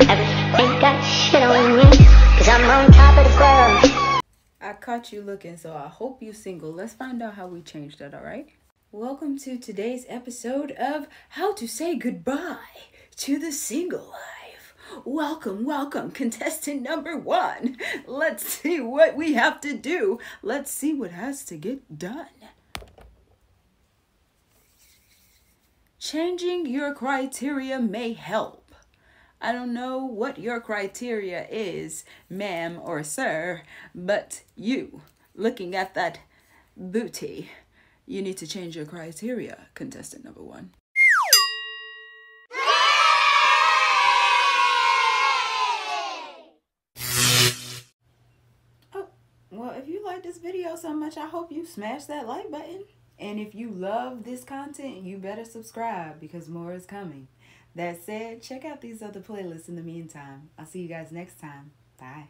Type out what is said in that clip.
Everything got shit on me, cause I'm on top of the world. I caught you looking, so I hope you single. Let's find out how we changed that, alright? Welcome to today's episode of How to Say Goodbye to the Single Life. Welcome, welcome, contestant number one. Let's see what we have to do. Let's see what has to get done. Changing your criteria may help. I don't know what your criteria is, ma'am or sir, but you, looking at that booty, you need to change your criteria, contestant number one. Oh, well, if you like this video so much, I hope you smash that like button. And if you love this content, you better subscribe because more is coming. That said, check out these other playlists in the meantime. I'll see you guys next time. Bye.